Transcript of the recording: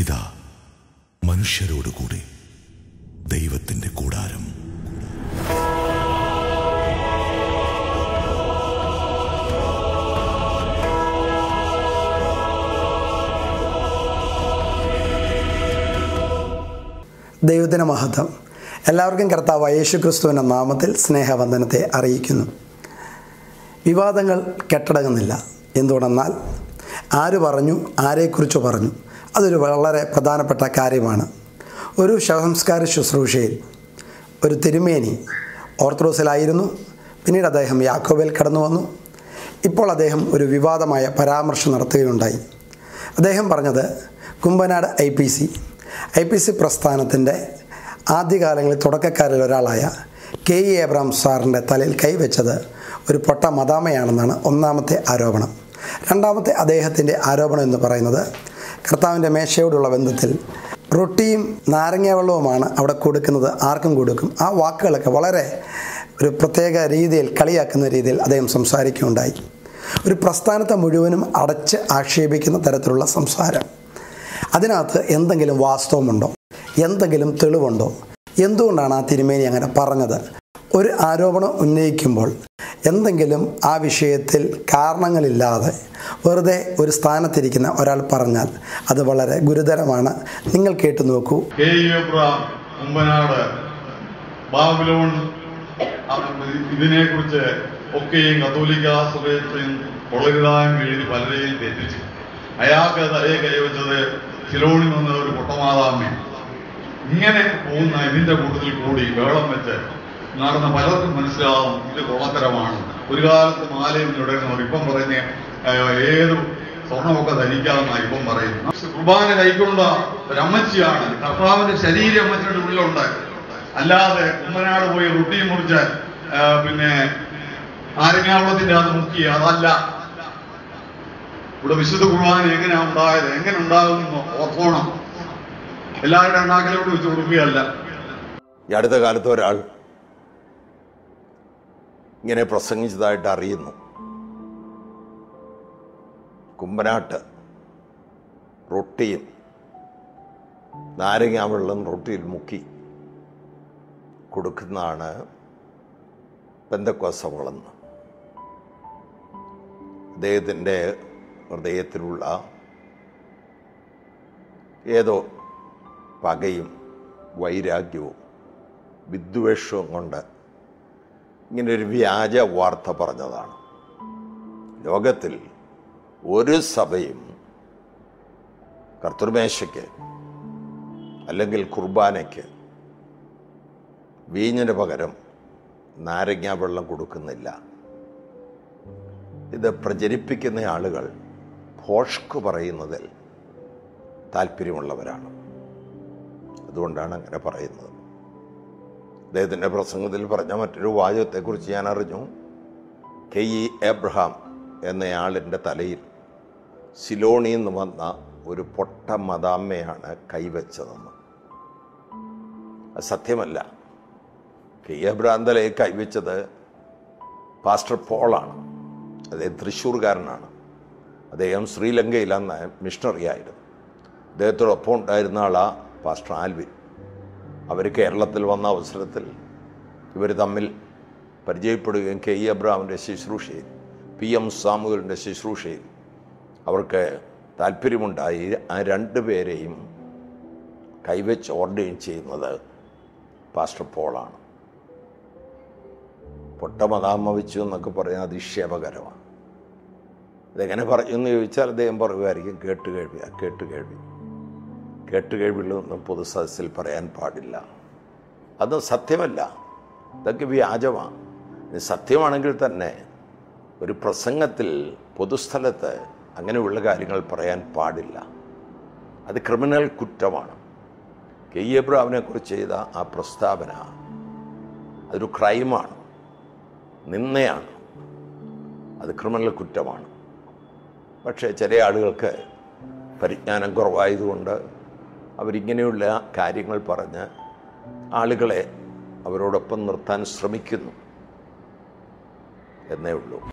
ഇതാ മനുഷ്യരോടുകൂടി ദൈവത്തിന്റെ കൂടാരം. ദൈവത്തിന് മഹത്വം എല്ലാവർക്കും കർത്താവ് യേശു ക്രിസ്തുവിന്റെ നാമത്തിൽ സ്നേഹവന്ദനത്തെ അറിയിക്കുന്നു. വിവാദങ്ങൾ കെട്ടടങ്ങുന്നില്ല. എന്തുകൊണ്ടെന്നാൽ ആര് പറഞ്ഞു ആരെക്കുറിച്ച് പറഞ്ഞു അതൊരു വളരെ പ്രധാനപ്പെട്ട കാര്യമാണ്. ഒരു ശവസംസ്കാര ശുശ്രൂഷയിൽ ഒരു തിരുമേനി ഓർത്തഡോക്സിലായിരുന്നു. പിന്നീട് അദ്ദേഹം യാക്കോബിൽ കടന്നു വന്നു. ഇപ്പോൾ അദ്ദേഹം ഒരു വിവാദമായ പരാമർശം നടത്തുകയുണ്ടായി. അദ്ദേഹം പറഞ്ഞത് Kumbanad I P C. I P C പ്രസ്ഥാനത്തിന്റെ ആദ്യകാലങ്ങളിൽ തുടക്കക്കാരിൽ ഒരാളായ കെ ഇ എബ്രാം സാറിന്റെ തലയിൽ കൈവച്ചത് ഒരു പൊട്ട മതാമയാണെന്നാണ് ഒന്നാമത്തെ ആരോപണം. രണ്ടാമത്തെ അദ്ദേഹത്തിന്റെ ആരോപണം എന്ന് പറയുന്നത് കർത്താവിന്റെ മേശയോടുള്ള ബന്ധത്തിൽ റൊട്ടിയും നാരങ്ങ വെള്ളവുമാണ് അവിടെ കൊടുക്കുന്നത്. ആർക്കും കൊടുക്കും. ആ വാക്കുകളൊക്കെ വളരെ ഒരു പ്രത്യേക രീതിയിൽ കളിയാക്കുന്ന രീതിയിൽ അദ്ദേഹം സംസാരിക്കുകയുണ്ടായി. ഒരു പ്രസ്ഥാനത്തെ മുഴുവനും അടച്ച് ആക്ഷേപിക്കുന്ന തരത്തിലുള്ള സംസാരം. അതിനകത്ത് എന്തെങ്കിലും വാസ്തവമുണ്ടോ? എന്തെങ്കിലും തെളിവുണ്ടോ? എന്തുകൊണ്ടാണ് ആ തിരുമേനി അങ്ങനെ പറഞ്ഞത്? ഒരു ആരോപണം ഉന്നയിക്കുമ്പോൾ എന്തെങ്കിലും ആ വിഷയത്തിൽ കാരണങ്ങളില്ലാതെ വെറുതെ ഒരു സ്ഥാനത്തിരിക്കുന്ന ഒരാൾ പറഞ്ഞാൽ അത് വളരെ ഗുരുതരമാണ്. നിങ്ങൾ കേട്ടു നോക്കൂ. എബ്രാം ബാബിലോൺ ഇതിനെ കുറിച്ച് ഒക്കെയും കത്തോലിക്ക സഭയെയും കൊള്ളരുതായും എഴുതി പലരെയും തെറ്റിച്ചു. അയാൾക്ക് തലയെ കൈവച്ചത് ശിലോണി വന്ന ഒരു പൊട്ടമാതാമ്മ. ഇങ്ങനെ പോകുന്ന ഇതിന്റെ കൂട്ടത്തിൽ കൂടി വേളം വെച്ച് നടന്ന പലർക്കും മനസ്സിലാവും ഇത് കോളത്തരമാണ് ഒരു കാലത്ത് മാലയും തുടരുന്നവർ ഇപ്പം പറയുന്ന ഏത് സ്വർണമൊക്കെ ധരിക്കാമെന്നാണ് ഇപ്പം പറയുന്നു കുർബാന കൈക്കൊണ്ട ഒരു അമ്മച്ചിയാണ് കർത്താവിന്റെ ശരീരം അമ്മച്ചിയുടെ ഉള്ളിലുണ്ട്. അല്ലാതെ ഉമ്മനാട് പോയി റൊട്ടി മുറിച്ച് പിന്നെ ആരങ്ങാവളത്തിന്റെ അത് മുക്കി അതല്ല. ഇവിടെ വിശുദ്ധ കുർബാന എങ്ങനെയാണ് ഉണ്ടായത് എങ്ങനെ ഉണ്ടാകുന്നു ഓർത്തോണം. എല്ലാവരുടെ ഉണ്ടാക്കലോട് വെച്ച് കൊടുക്കുകയല്ല ഈ അടുത്ത കാലത്ത് ഒരാൾ ഇങ്ങനെ പ്രസംഗിച്ചതായിട്ട് അറിയുന്നു. കുമ്പനാട്ട് റൊട്ടിയും നാരങ്ങാ വെള്ളം റൊട്ടിയിൽ മുക്കി കൊടുക്കുന്നതാണ് ബന്ധക്കോസവളെന്ന് അദ്ദേഹത്തിന്റെ ഹൃദയത്തിലുള്ള ഏതോ പകയും വൈരാഗ്യവും വിദ്വേഷവും കൊണ്ട് ഇങ്ങനെ ഒരു വ്യാജ വാർത്ത പറഞ്ഞതാണ്. ലോകത്തിൽ ഒരു സഭയും കർത്തൃമേശയ്ക്ക് അല്ലെങ്കിൽ കുർബാനയ്ക്ക് വീഞ്ഞിന് പകരം നാരങ്ങാ വെള്ളം കൊടുക്കുന്നില്ല. ഇത് പ്രചരിപ്പിക്കുന്ന ആളുകൾ ഭോഷ്ക് പറയുന്നതിൽ താല്പര്യമുള്ളവരാണ്. അതുകൊണ്ടാണ് അങ്ങനെ പറയുന്നത്. അദ്ദേഹത്തിന്റെ പ്രസംഗത്തിൽ പറഞ്ഞ മറ്റൊരു വാചകത്തെക്കുറിച്ച് ഞാൻ അറിഞ്ഞു. കെ. ഇ. എബ്രഹാം എന്നയാളിന്റെ തലയിൽ സിലോണിൽ നിന്ന് വന്ന ഒരു പൊട്ട മദാമ്മയാണ് കൈവച്ചതെന്ന്. സത്യമല്ല. കെ. ഇ. എബ്രഹാം തലയിൽ കൈവച്ചത് പാസ്റ്റർ പോളാണ്. അദ്ദേഹം തൃശ്ശൂർകാരനാണ്. അദ്ദേഹം ശ്രീലങ്കയിലെന്ന മിഷണറി ആയിരുന്നു അദ്ദേഹത്തോടൊപ്പം ഉണ്ടായിരുന്ന ആളാ പാസ്റ്റർ ആൽവിൻ. അവർ കേരളത്തിൽ വന്ന അവസരത്തിൽ ഇവർ തമ്മിൽ പരിചയപ്പെടുകയും കെ ഇ അബ്രാമിന്റെ ശുശ്രൂഷയിൽ പി എം സാമുവലിന്റെ ശുശ്രൂഷയിൽ അവർക്ക് താല്പര്യമുണ്ടായി. ആ രണ്ടുപേരെയും കൈവച്ച് ഓർഡർ ചെയ്യുന്നത് പാസ്റ്റർ പോളാണ്. പൊട്ടമതാമ വെച്ചു എന്നൊക്കെ പറയുന്നത് അതിക്ഷേപകരമാണ്. ഇതെങ്ങനെ പറയുമെന്ന് ചോദിച്ചാൽ അദ്ദേഹം പറയുമായിരിക്കും കേട്ട് കേൾവി കേട്ട് കേൾവി. കേട്ട് കേൾവികളൊന്നും പൊതുസദസ്സിൽ പറയാൻ പാടില്ല. അത് സത്യമല്ല. ഇതൊക്കെ വ്യാജമാണ് സത്യമാണെങ്കിൽ തന്നെ ഒരു പ്രസംഗത്തിൽ പൊതുസ്ഥലത്ത് അങ്ങനെയുള്ള കാര്യങ്ങൾ പറയാൻ പാടില്ല. അത് ക്രിമിനൽ കുറ്റമാണ്. കെ. എബ്രാവിനെക്കുറിച്ച് ചെയ്ത ആ പ്രസ്താവന അതൊരു ക്രൈമാണ്. നിന്നയാണ് അത് ക്രിമിനൽ കുറ്റമാണ്. പക്ഷേ ചില ആളുകൾക്ക് പരിജ്ഞാനം കുറവായതുകൊണ്ട് അവരിങ്ങനെയുള്ള കാര്യങ്ങൾ പറഞ്ഞ് ആളുകളെ അവരോടൊപ്പം നിർത്താൻ ശ്രമിക്കുന്നു എന്നേ ഉള്ളൂ.